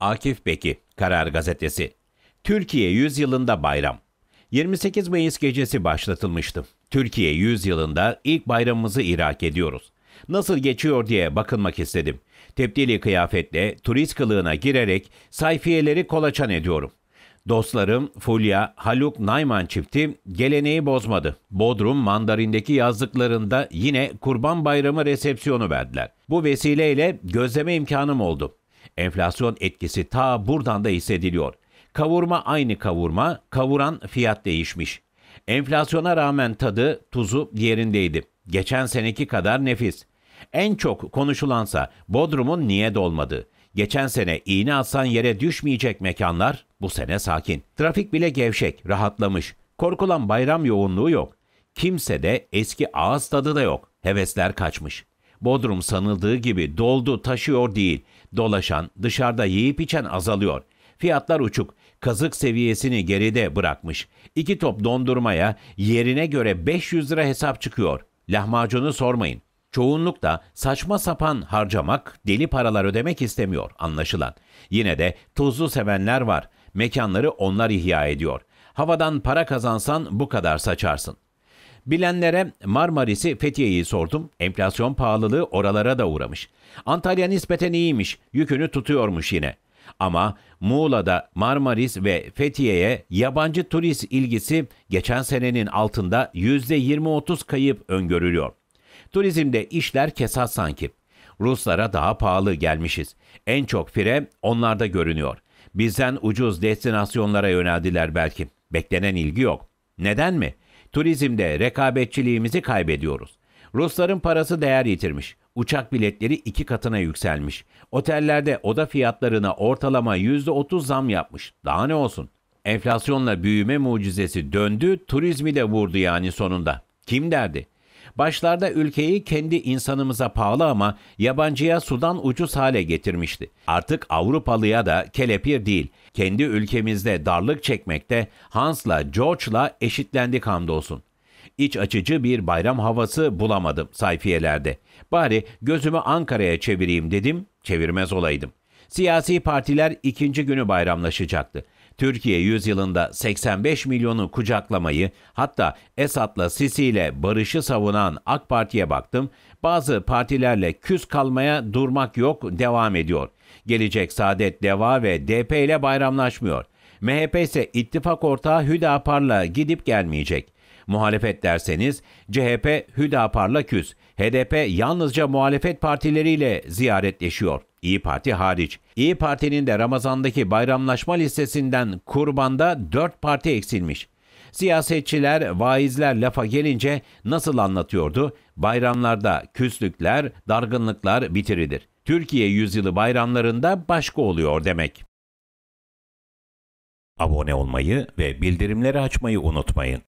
Akif Beki, Karar Gazetesi. Türkiye 100 yılında bayram. 28 Mayıs gecesi başlatılmıştı. Türkiye 100 yılında ilk bayramımızı irak ediyoruz. Nasıl geçiyor diye bakınmak istedim. Tepdili kıyafetle turist kılığına girerek sayfiyeleri kolaçan ediyorum. Dostlarım Fulya, Haluk Nayman çifti geleneği bozmadı. Bodrum Mandarin'deki yazdıklarında yine Kurban Bayramı resepsiyonu verdiler. Bu vesileyle gözleme imkanım oldu. Enflasyon etkisi ta buradan da hissediliyor. Kavurma aynı kavurma, kavuran fiyat değişmiş. Enflasyona rağmen tadı, tuzu yerindeydi. Geçen seneki kadar nefis. En çok konuşulansa Bodrum'un niye dolmadığı. Geçen sene iğne atsan yere düşmeyecek mekanlar bu sene sakin. Trafik bile gevşek, rahatlamış. Korkulan bayram yoğunluğu yok. Kimse de eski ağız tadı da yok. Hevesler kaçmış. Bodrum sanıldığı gibi doldu taşıyor değil. Dolaşan, dışarıda yiyip içen azalıyor. Fiyatlar uçuk. Kazık seviyesini geride bırakmış. İki top dondurmaya yerine göre 500 lira hesap çıkıyor. Lahmacunu sormayın. Çoğunlukla saçma sapan harcamak, deli paralar ödemek istemiyor anlaşılan. Yine de tuzlu sevenler var. Mekanları onlar ihya ediyor. Havadan para kazansan bu kadar saçarsın. Bilenlere Marmaris'i Fethiye'yi sordum. Enflasyon pahalılığı oralara da uğramış. Antalya nispeten iyiymiş. Yükünü tutuyormuş yine. Ama Muğla'da Marmaris ve Fethiye'ye yabancı turist ilgisi geçen senenin altında %20-30 kayıp öngörülüyor. Turizmde işler kesat sanki. Ruslara daha pahalı gelmişiz. En çok fire onlarda görünüyor. Bizden ucuz destinasyonlara yöneldiler belki. Beklenen ilgi yok. Neden mi? Turizmde rekabetçiliğimizi kaybediyoruz. Rusların parası değer yitirmiş. Uçak biletleri iki katına yükselmiş. Otellerde oda fiyatlarına ortalama %30 zam yapmış. Daha ne olsun? Enflasyonla büyüme mucizesi döndü, turizmi de vurdu yani sonunda. Kim derdi? Başlarda ülkeyi kendi insanımıza pahalı ama yabancıya sudan ucuz hale getirmişti. Artık Avrupalıya da kelepir değil. Kendi ülkemizde darlık çekmekte Hans'la George'la eşitlendik hamdolsun. İç açıcı bir bayram havası bulamadım sayfiyelerde. Bari gözümü Ankara'ya çevireyim dedim, çevirmez olaydım. Siyasi partiler ikinci günü bayramlaşacaktı. Türkiye yüzyılında 85 milyonu kucaklamayı hatta Esad'la Sisi ile barışı savunan AK Parti'ye baktım. Bazı partilerle küs kalmaya durmak yok devam ediyor. Gelecek Saadet Deva ve DP ile bayramlaşmıyor. MHP ise ittifak ortağı Hüdapar'la gidip gelmeyecek. Muhalefet derseniz CHP Hüdapar'la küs. HDP yalnızca muhalefet partileriyle ziyaretleşiyor. İyi Parti hariç. İyi Parti'nin de Ramazan'daki bayramlaşma listesinden kurbanda 4 parti eksilmiş. Siyasetçiler, vaizler lafa gelince nasıl anlatıyordu? Bayramlarda küslükler, dargınlıklar bitirilir. Türkiye yüzyılı bayramlarında başka oluyor demek. Abone olmayı ve bildirimleri açmayı unutmayın.